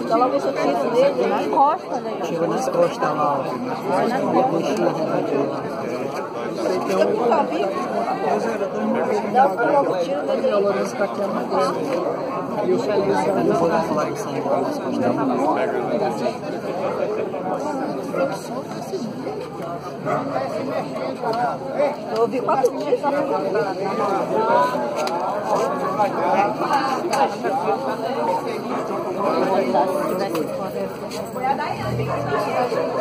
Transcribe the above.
Então logo esse tiro dele nas costas, né? Chega nas costas lá, ó. A bica. Dá pra logo o tiro dele. O Lourenço tá aqui amargando. E o já não vou falar que saiu nas costas Eu ouvi quatro 不要打人！不要！